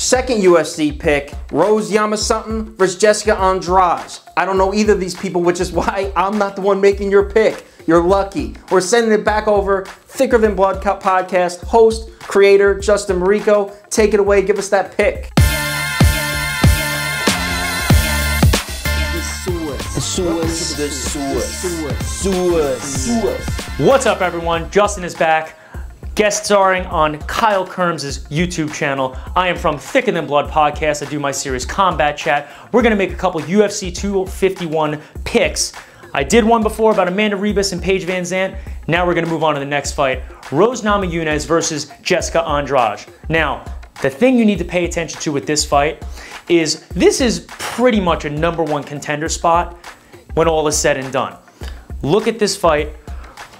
Second UFC pick, Rose Namajunas versus Jessica Andrade. I don't know either of these people, which is why I'm not the one making your pick. You're lucky. We're sending it back over. Thicker Than Blood Cup podcast, host, creator, Justin Morieko. Take it away. Give us that pick. What's up, everyone? Justin is back, guest starring on Kyle Kirms' YouTube channel. I am from Thicker Than Blood podcast. I do my series Combat Chat. We're gonna make a couple UFC 251 picks. I did one before about Amanda Ribas and Paige VanZant. Now we're gonna move on to the next fight. Rose Namajunas versus Jessica Andrade. Now, the thing you need to pay attention to with this fight is this is pretty much a number one contender spot when all is said and done. Look at this fight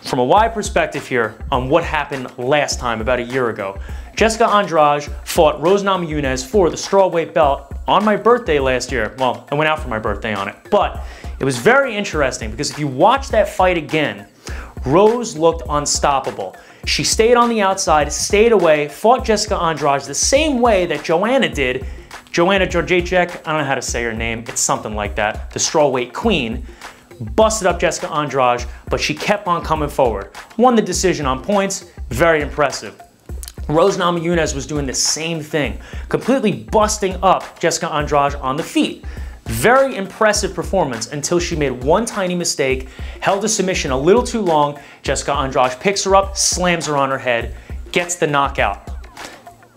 from a wide perspective here on what happened last time, about a year ago. Jessica Andrade fought Rose Namajunas for the strawweight belt on my birthday last year. Well, I went out for my birthday on it. But it was very interesting because if you watch that fight again, Rose looked unstoppable. She stayed on the outside, stayed away, fought Jessica Andrade the same way that Joanna did. Joanna Jędrzejczyk, I don't know how to say her name, it's something like that, the strawweight queen busted up Jessica Andrade, but she kept on coming forward. Won the decision on points, very impressive. Rose Namajunas was doing the same thing, completely busting up Jessica Andrade on the feet. Very impressive performance until she made one tiny mistake, held a submission a little too long. Jessica Andrade picks her up, slams her on her head, gets the knockout.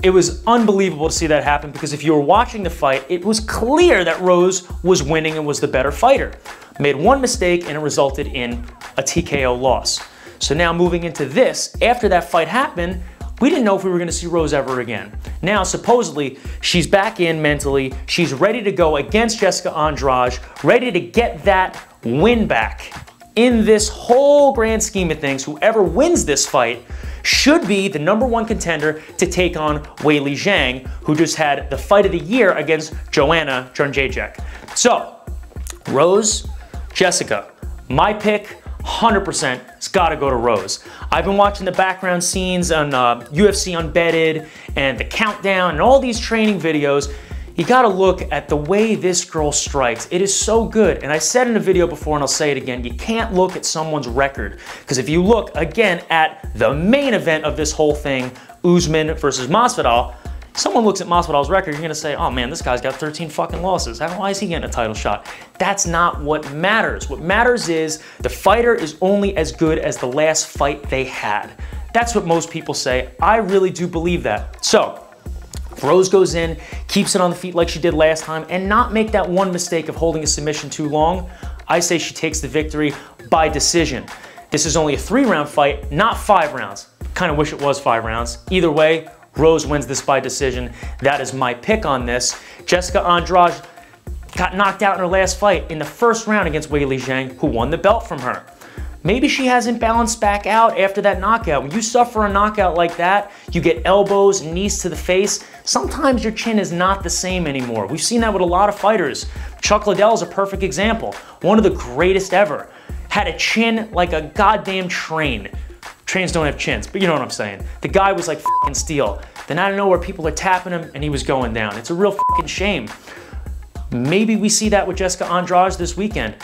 It was unbelievable to see that happen because if you were watching the fight, it was clear that Rose was winning and was the better fighter. Made one mistake and it resulted in a TKO loss. So now moving into this, after that fight happened, we didn't know if we were gonna see Rose ever again. Now, supposedly, she's back in mentally, she's ready to go against Jessica Andrade, ready to get that win back. In this whole grand scheme of things, whoever wins this fight should be the number one contender to take on Weili Zhang, who just had the fight of the year against Joanna Jędrzejczyk. So, Rose, Jessica, my pick, 100% it's gotta go to Rose. I've been watching the background scenes on uh, UFC Embedded and the countdown and all these training videos, you gotta look at the way this girl strikes. It is so good. And I said in a video before, and I'll say it again, you can't look at someone's record. Because if you look again at the main event of this whole thing, Usman versus Masvidal, someone looks at Masvidal's record, you're gonna say, oh man, this guy's got 13 fucking losses. How, Why is he getting a title shot? That's not what matters. What matters is the fighter is only as good as the last fight they had. That's what most people say. I really do believe that. So, Rose goes in, keeps it on the feet like she did last time, and not make that one mistake of holding a submission too long. I say she takes the victory by decision. This is only a three round fight, not five rounds. Kind of wish it was five rounds. Either way, Rose wins this by decision. That is my pick on this. Jessica Andrade got knocked out in her last fight in the first round against Weili Zhang, who won the belt from her. Maybe she hasn't balanced back out after that knockout. When you suffer a knockout like that, you get elbows knees to the face. Sometimes your chin is not the same anymore. We've seen that with a lot of fighters. Chuck Liddell is a perfect example. One of the greatest ever. Had a chin like a goddamn train. Trains don't have chins, but you know what I'm saying. The guy was like fucking steel. Then out of nowhere, people are tapping him and he was going down. It's a real fucking shame. Maybe we see that with Jessica Andrade this weekend.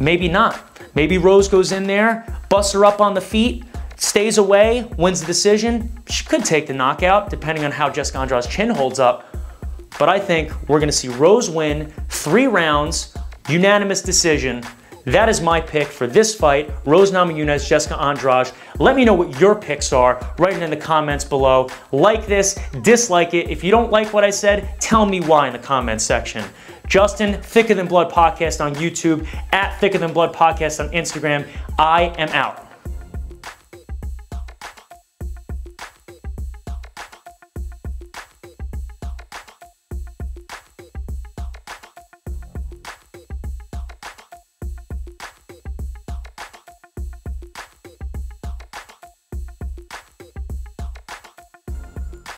Maybe not. Maybe Rose goes in there, busts her up on the feet, stays away, wins the decision. She could take the knockout, depending on how Jessica Andrade's chin holds up. But I think we're gonna see Rose win three rounds, unanimous decision. That is my pick for this fight, Rose Namajunas, Jessica Andrade. Let me know what your picks are. It in the comments below. Like this, dislike it. If you don't like what I said, tell me why in the comments section. Justin, Thicker Than Blood Podcast on YouTube, at Thicker Than Blood Podcast on Instagram. I am out.